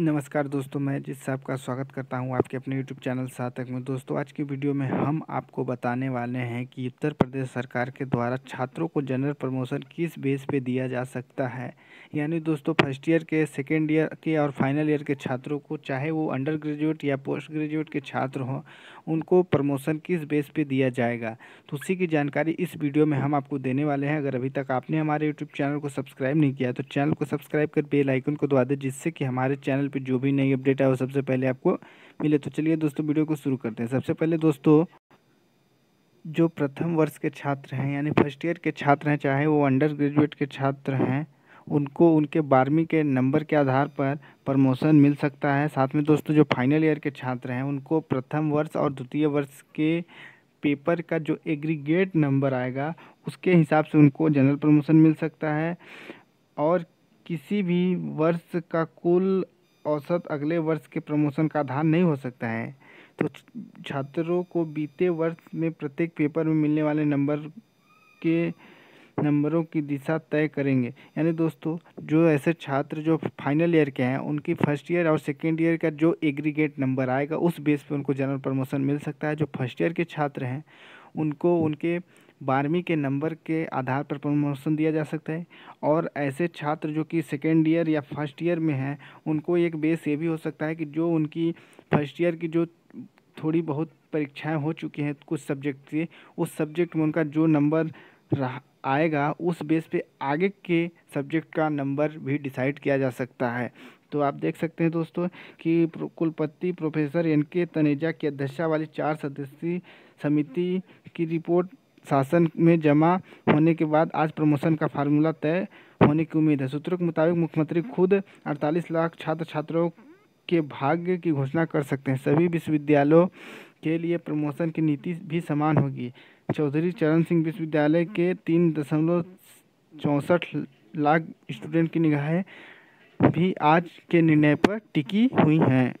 नमस्कार दोस्तों, मैं जिस साहब का स्वागत करता हूँ आपके अपने यूट्यूब चैनल सातक में। दोस्तों, आज की वीडियो में हम आपको बताने वाले हैं कि उत्तर प्रदेश सरकार के द्वारा छात्रों को जनरल प्रमोशन किस बेस पे दिया जा सकता है? यानी दोस्तों, फ़र्स्ट ईयर के, सेकेंड ईयर के और फाइनल ईयर के छात्रों को, चाहे वो अंडर ग्रेजुएट या पोस्ट ग्रेजुएट के छात्र हों, उनको प्रमोशन किस बेस पर दिया जाएगा? तो उसी की जानकारी इस वीडियो में हम आपको देने वाले हैं। अगर अभी तक आपने हमारे यूट्यूब चैनल को सब्सक्राइब नहीं किया तो चैनल को सब्सक्राइब कर बेलाइकन को दबा दें, जिससे कि हमारे चैनल पे जो भी नई अपडेट है वो सबसे पहले आपको मिले। तो चलिए दोस्तों, वीडियो को शुरू करते हैं। सबसे पहले दोस्तों, जो प्रथम वर्ष के छात्र हैं, यानी फ़र्स्ट ईयर के छात्र हैं, चाहे वो अंडर ग्रेजुएट के छात्र हैं, उनको, उनके बारहवीं के नंबर के आधार पर प्रमोशन मिल सकता है। साथ में दोस्तों, जो फाइनल ईयर के छात्र हैं, उनको प्रथम वर्ष और द्वितीय वर्ष के पेपर का जो एग्रीगेट नंबर आएगा, उसके हिसाब से उनको जनरल प्रमोशन मिल सकता है। और किसी भी वर्ष का कुल औसत अगले वर्ष के प्रमोशन का आधार नहीं हो सकता है। तो छात्रों को बीते वर्ष में प्रत्येक पेपर में मिलने वाले नंबर के, नंबरों की दिशा तय करेंगे। यानी दोस्तों, जो ऐसे छात्र जो फाइनल ईयर के हैं, उनकी फ़र्स्ट ईयर और सेकेंड ईयर का जो एग्रीगेट नंबर आएगा, उस बेस पे उनको जनरल प्रमोशन मिल सकता है। जो फ़र्स्ट ईयर के छात्र हैं, उनको, उनके बारहवीं के नंबर के आधार पर प्रमोशन दिया जा सकता है। और ऐसे छात्र जो कि सेकेंड ईयर या फ़र्स्ट ईयर में हैं, उनको एक बेस ये भी हो सकता है कि जो उनकी फ़र्स्ट ईयर की जो थोड़ी बहुत परीक्षाएँ हो चुकी हैं, कुछ सब्जेक्ट से, उस सब्जेक्ट में उनका जो नंबर रहा, आएगा, उस बेस पे आगे के सब्जेक्ट का नंबर भी डिसाइड किया जा सकता है। तो आप देख सकते हैं दोस्तों कि कुलपति प्रोफेसर एन के तनेजा की अध्यक्षता वाली चार सदस्यीय समिति की रिपोर्ट शासन में जमा होने के बाद आज प्रमोशन का फार्मूला तय होने की उम्मीद है। सूत्रों के मुताबिक मुख्यमंत्री खुद 48 लाख छात्र छात्रों के भाग्य की घोषणा कर सकते हैं। सभी विश्वविद्यालयों के लिए प्रमोशन की नीति भी समान होगी। चौधरी चरण सिंह विश्वविद्यालय के तीन दशमलव चौंसठ लाख स्टूडेंट की निगाहें भी आज के निर्णय पर टिकी हुई हैं।